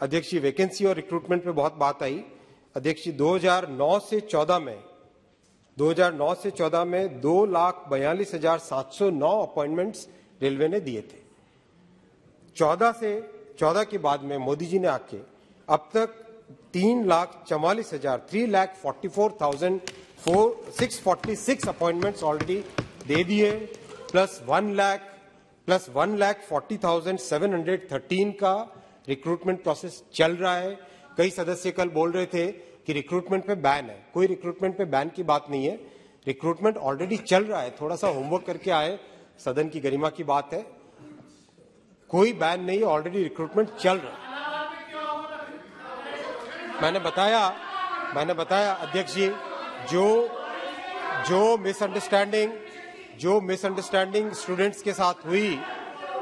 अध्यक्ष जी वैकेंसी और रिक्रूटमेंट पे बहुत बात आई। अध्यक्ष जी 2009 से 14 में 2009 से 14 में दो लाख बयालीस हज़ार सात सौ नौ अपॉइंटमेंट्स रेलवे ने दिए थे। 14 से 14 के बाद में मोदी जी ने आके अब तक तीन लाख चवालीस हज़ार three lakh forty four thousand four six forty six appointments already दे दिए plus one lakh plus one lakh forty thousand seven hundred thirteen का रिक्रूटमेंट प्रोसेस चल रहा है। कई सदस्य कल बोल रहे थे कि रिक्रूटमेंट पे बैन है। कोई रिक्रूटमेंट पे बैन की बात नहीं है। रिक्रूटमेंट ऑलरेडी चल रहा है। थोड़ा सा होमवर्क करके आए। सदन की गरिमा की बात है। कोई बैन नहीं है ऑलरेडी रिक्रूटमेंट चल रहा है। मैंने बताया मैंने बताया अध्यक्ष जी, जो जो मिसअंडरस्टैंडिंग जो मिसअंडरस्टैंडिंग स्टूडेंट्स के साथ हुई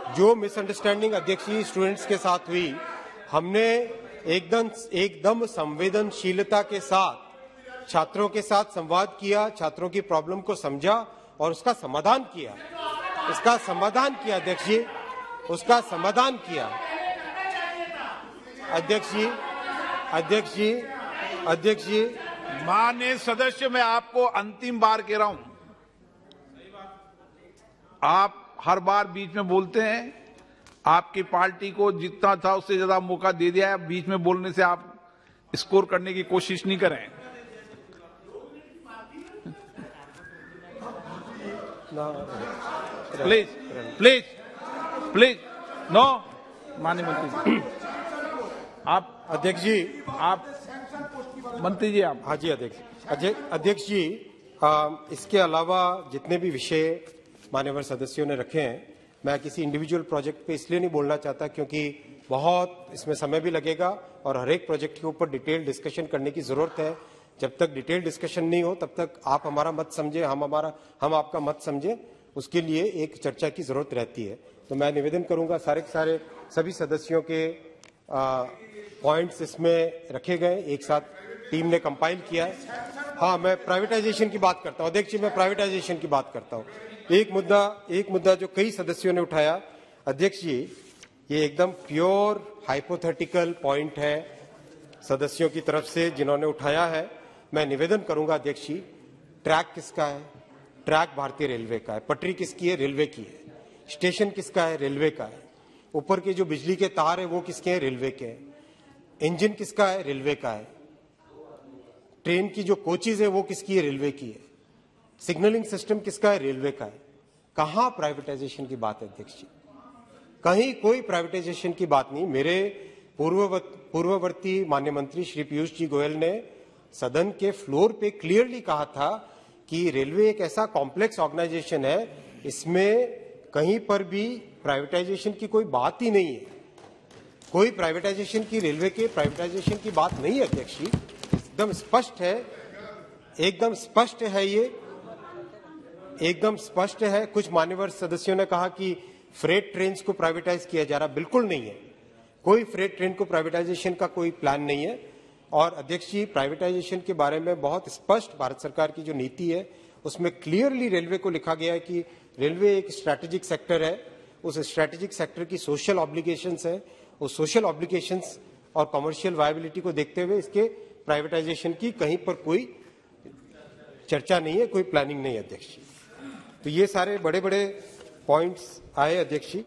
जो मिसअंडरस्टैंडिंग अध्यक्ष जी स्टूडेंट्स के साथ हुई, हमने एकदम एकदम संवेदनशीलता के साथ, छात्रों के साथ संवाद किया, छात्रों की प्रॉब्लम को समझा और उसका समाधान किया। उसका समाधान किया अध्यक्ष जी उसका समाधान किया। अध्यक्ष जी अध्यक्ष जी अध्यक्ष जी माननीय सदस्य, मैं आपको अंतिम बार कह रहा हूँ। आप हर बार बीच में बोलते हैं आपकी पार्टी को जितना था उससे ज़्यादा मौका दे दिया है। बीच में बोलने से आप स्कोर करने की कोशिश नहीं करें। Please please please no. माननीय मंत्री जी। आप अध्यक्ष जी आप मंत्री जी आप। हाँ जी अध्यक्ष। अध्यक्ष जी आ, इसके अलावा जितने भी विषय मान्यवर सदस्यों ने रखे हैं। मैं किसी इंडिविजुअल प्रोजेक्ट पे इसलिए नहीं बोलना चाहता क्योंकि बहुत इसमें समय भी लगेगा और हर एक प्रोजेक्ट के ऊपर डिटेल डिस्कशन करने की ज़रूरत है। जब तक डिटेल डिस्कशन नहीं हो, तब तक आप हमारा मत समझे, हम हमारा, हम आपका मत समझे। उसके लिए एक चर्चा की ज़रूरत रहती है। तो मैं निवेदन करूँगा सारे सारे, सभी सदस्यों के पॉइंट्स इसमें रखे गए। एक साथ टीम ने कंपाइल किया। है हाँ मैं प्राइवेटाइजेशन की बात करता हूँ। अध्यक्ष जी, मैं प्राइवेटाइजेशन की बात करता हूँ। एक मुद्दा एक मुद्दा जो कई सदस्यों ने उठाया। अध्यक्ष जी, ये एकदम प्योर हाइपोथेटिकल पॉइंट है सदस्यों की तरफ़ से जिन्होंने उठाया है। मैं निवेदन करूँगा अध्यक्ष जी ट्रैक किसका है? ट्रैक भारतीय रेलवे का है। पटरी किसकी है? रेलवे की है। स्टेशन किसका है? रेलवे का है। ऊपर के जो बिजली के तार है, वो किसके हैं? रेलवे के हैं। इंजन किसका है? रेलवे का है। ट्रेन की जो कोचेज है, वो किसकी है? रेलवे की है। सिग्नलिंग सिस्टम किसका है? रेलवे का है। कहा प्राइवेटाइजेशन की बात है, अध्यक्ष जी? कहीं कोई प्राइवेटाइजेशन की बात नहीं। मेरे पूर्ववर्ती मान्य मंत्री श्री पीयूष जी गोयल ने सदन के फ्लोर पे क्लियरली कहा था कि रेलवे एक ऐसा कॉम्प्लेक्स ऑर्गेनाइजेशन है, इसमें कहीं पर भी प्राइवेटाइजेशन की कोई बात ही नहीं है। कोई प्राइवेटाइजेशन की रेलवे के प्राइवेटाइजेशन की बात नहीं है, अध्यक्ष जी। एकदम स्पष्ट है, एकदम स्पष्ट है ये। एकदम स्पष्ट है। कुछ मान्यवर सदस्यों ने कहा कि फ्रेट ट्रेन को प्राइवेटाइज किया जा रहा बिल्कुल नहीं है। कोई फ्रेट ट्रेन को प्राइवेटाइजेशन का कोई प्लान नहीं है। और अध्यक्ष जी प्राइवेटाइजेशन के बारे में बहुत स्पष्ट भारत सरकार की जो नीति है, उसमें क्लियरली रेलवे को लिखा गया है कि रेलवे एक स्ट्रैटेजिक सेक्टर है। उस स्ट्रैटेजिक सेक्टर की सोशल ऑब्लिगेशन है। उस सोशल ऑब्लिगेशन और कमर्शियल वायबिलिटी को देखते हुए इसके प्राइवेटाइजेशन की कहीं पर कोई चर्चा नहीं है, कोई प्लानिंग नहीं है अध्यक्ष जी। तो ये सारे बड़े बड़े पॉइंट्स आए अध्यक्ष जी।